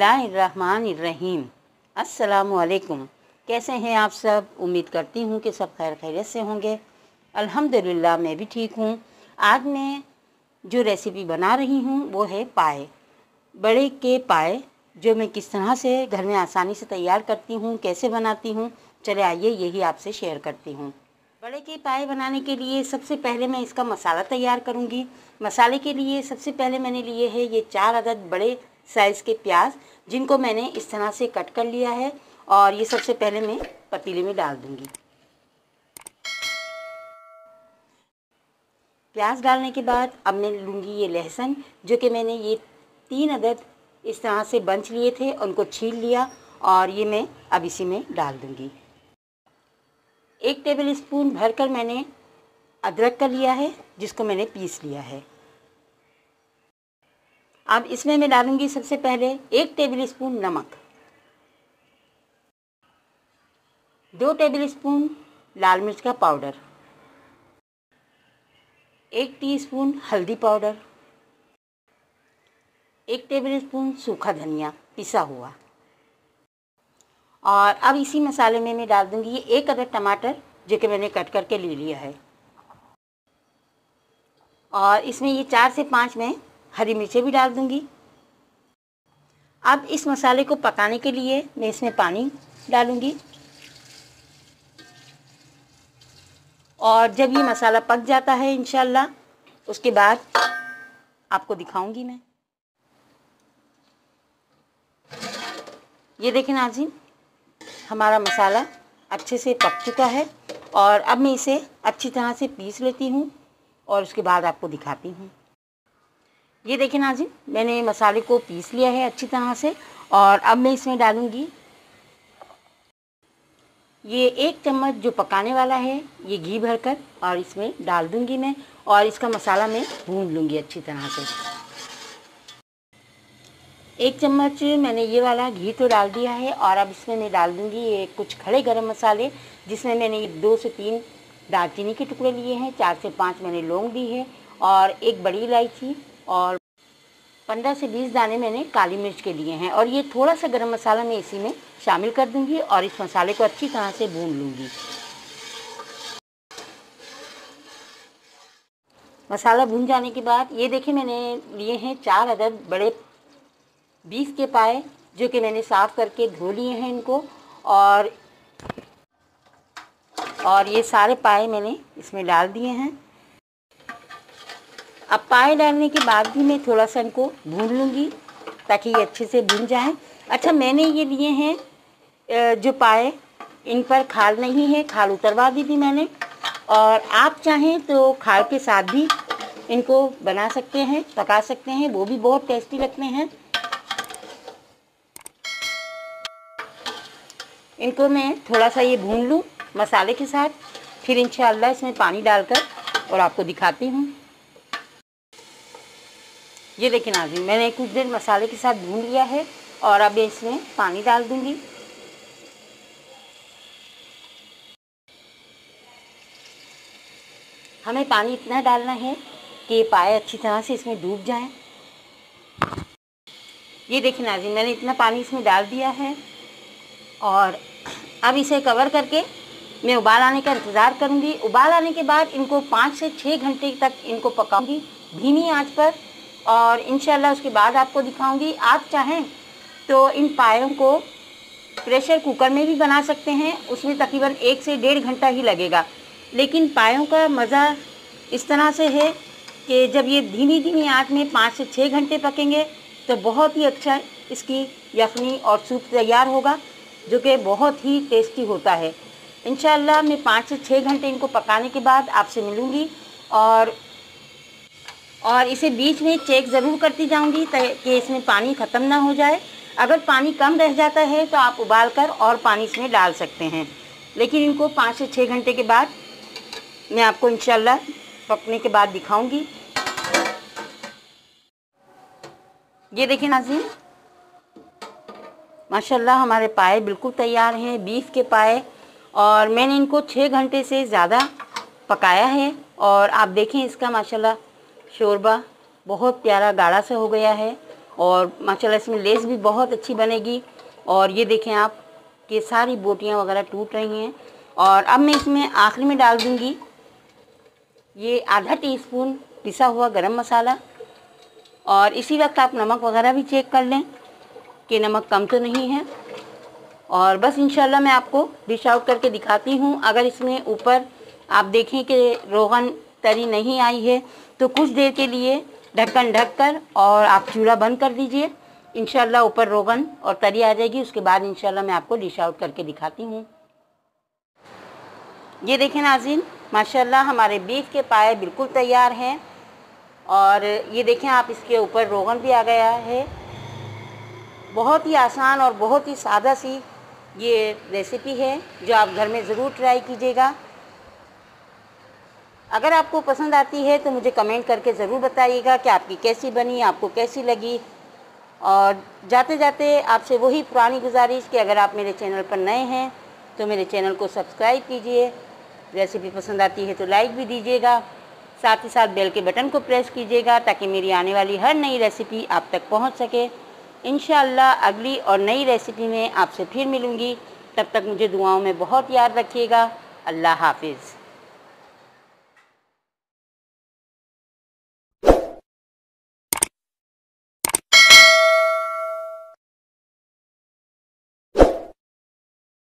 बिस्मिल्लाहिर्रहमानिर्रहीम। अस्सलामुअलैकुम। कैसे हैं आप सब? उम्मीद करती हूँ कि सब खैर खैरियत से होंगे। अल्हम्दुलिल्लाह, मैं भी ठीक हूँ। आज मैं जो रेसिपी बना रही हूँ, वो है पाए। बड़े के पाए, जो मैं किस तरह से घर में आसानी से तैयार करती हूँ, कैसे बनाती हूँ, चले आइए, यही आपसे शेयर करती हूँ। बड़े के पाए बनाने के लिए सबसे पहले मैं इसका मसाला तैयार करूँगी। मसाले के लिए सबसे पहले मैंने लिए है ये चार अदद बड़े साइज़ के प्याज। जिनको मैंने इस तरह से कट कर लिया है और ये सबसे पहले मैं पतीले में डाल दूँगी। प्याज डालने के बाद अब मैं लूँगी ये लहसुन, जो कि मैंने ये तीन अदद इस तरह से बंच लिए थे, उनको छील लिया और ये मैं अब इसी में डाल दूँगी। एक टेबल स्पून भरकर मैंने अदरक का लिया है, जिसको मैंने पीस लिया है। अब इसमें मैं डालूँगी सबसे पहले एक टेबल स्पून नमक। दो टेबल स्पून लाल मिर्च का पाउडर एक टीस्पून हल्दी पाउडर एक टेबल स्पून सूखा धनिया पिसा हुआ। और अब इसी मसाले में मैं डाल दूँगी ये एक अदर टमाटर, जो कि मैंने कट करके ले लिया है। और इसमें ये चार से पाँच मैं हरी मिर्चें भी डाल दूँगी। अब इस मसाले को पकाने के लिए मैं इसमें पानी डालूँगी। और जब ये मसाला पक जाता है इनशाला उसके बाद आपको दिखाऊँगी मैं। ये देखें नाजिन हमारा मसाला अच्छे से पक चुका है और अब मैं इसे अच्छी तरह से पीस लेती हूँ और उसके बाद आपको दिखाती हूँ। ये देखिए नाजिन मैंने मसाले को पीस लिया है अच्छी तरह से, और अब मैं इसमें डालूँगी। ये एक चम्मच जो पकाने वाला है, ये घी भरकर, और इसमें डाल दूँगी मैं, और इसका मसाला मैं भून लूँगी अच्छी तरह से। एक चम्मच मैंने ये वाला घी तो डाल दिया है, और अब इसमें मैं डाल दूँगी ये कुछ खड़े गरम मसाले, जिसमें मैंने दो से तीन दालचीनी के टुकड़े लिए हैं, चार से पाँच मैंने लौंग दी है, और एक बड़ी इलायची और पंद्रह से बीस दाने मैंने काली मिर्च के लिए हैं और ये थोड़ा सा गरम मसाला मैं इसी में शामिल कर दूँगी और इस मसाले को अच्छी तरह से भून लूँगी। मसाला भून जाने के बाद ये देखिए मैंने लिए हैं चार अदद बड़े बीस के पाए जो कि मैंने साफ़ करके धो लिए हैं इनको और और ये सारे पाए मैंने इसमें डाल दिए हैं। अब पाए डालने के बाद भी मैं थोड़ा सा इनको भून लूँगी, ताकि ये अच्छे से भून जाएँ। अच्छा मैंने ये लिए हैं जो पाए, इन पर खाल नहीं है, खाल उतरवा दी थी मैंने। और आप चाहें तो खाल के साथ भी इनको बना सकते हैं, पका सकते हैं, वो भी बहुत टेस्टी लगते हैं। इनको मैं थोड़ा सा ये भून लूँ मसाले के साथ, फिर इंशाल्लाह इसमें पानी डालकर और आपको दिखाती हूँ। ये देखिए नाजिन मैंने कुछ देर मसाले के साथ भून लिया है और अब इसमें पानी डाल दूँगी। हमें पानी इतना डालना है कि ये पाए अच्छी तरह से इसमें डूब जाए। ये देखिए नाजिन मैंने इतना पानी इसमें डाल दिया है और अब इसे कवर करके मैं उबाल आने का इंतज़ार करूँगी। उबाल आने के बाद इनको पाँच से छः घंटे तक इनको पकाऊँगी। धीमी आँच पर और इन उसके बाद आपको दिखाऊँगी। आप चाहें तो इन पायों को प्रेशर कुकर में भी बना सकते हैं। उसमें तकरीबन एक से डेढ़ घंटा ही लगेगा। लेकिन पायों का मज़ा इस तरह से है कि जब ये धीमी धीमी आँच में पाँच से छः घंटे पकेंगे तो बहुत ही अच्छा इसकी यखनी और सूप तैयार होगा, जो कि बहुत ही टेस्टी होता है। इन मैं पाँच से छः घंटे इनको पकाने के बाद आपसे मिलूँगी और और इसे बीच में चेक ज़रूर करती जाऊँगी कि इसमें पानी ख़त्म ना हो जाए। अगर पानी कम रह जाता है तो आप उबाल कर और पानी इसमें डाल सकते हैं। लेकिन इनको पाँच से छः घंटे के बाद मैं आपको इंशाल्लाह पकने के बाद दिखाऊँगी। ये देखिए नाजीन माशाल्लाह हमारे पाए बिल्कुल तैयार हैं, बीफ के पाए। और मैंने इनको छः घंटे से ज़्यादा पकाया है। और आप देखें इसका माशाल्लाह शोरबा बहुत प्यारा गाढ़ा सा हो गया है और माशाल्लाह इसमें लेस भी बहुत अच्छी बनेगी। और ये देखें आप कि सारी बोटियाँ वगैरह टूट रही हैं। और अब मैं इसमें आखिरी में डाल दूँगी ये आधा टीस्पून पिसा हुआ गरम मसाला। और इसी वक्त आप नमक वगैरह भी चेक कर लें कि नमक कम तो नहीं है। और बस इंशाल्लाह मैं आपको डिश आउट करके दिखाती हूँ। अगर इसमें ऊपर आप देखें कि रोगन तरी नहीं आई है। तो कुछ देर के लिए ढक्कन ढक कर और आप चूल्हा बंद कर दीजिए। इंशाल्लाह ऊपर रोगन और तरी आ जाएगी। उसके बाद इंशाल्लाह मैं आपको डिश आउट करके दिखाती हूँ। ये देखें नाजिन माशाल्लाह हमारे बीफ के पाए बिल्कुल तैयार हैं। और ये देखें आप, इसके ऊपर रोगन भी आ गया है। बहुत ही आसान और बहुत ही सादा सी ये रेसिपी है, जो आप घर में ज़रूर ट्राई कीजिएगा। अगर आपको पसंद आती है तो मुझे कमेंट करके ज़रूर बताइएगा कि आपकी कैसी बनी, आपको कैसी लगी। और जाते जाते आपसे वही पुरानी गुजारिश कि अगर आप मेरे चैनल पर नए हैं तो मेरे चैनल को सब्सक्राइब कीजिए। रेसिपी पसंद आती है तो लाइक भी दीजिएगा। साथ ही साथ बेल के बटन को प्रेस कीजिएगा ताकि मेरी आने वाली हर नई रेसिपी आप तक पहुँच सके। इन अगली और नई रेसिपी में आपसे फिर मिलूँगी। तब तक मुझे दुआओं में बहुत याद रखिएगा। अल्लाह हाफिज़।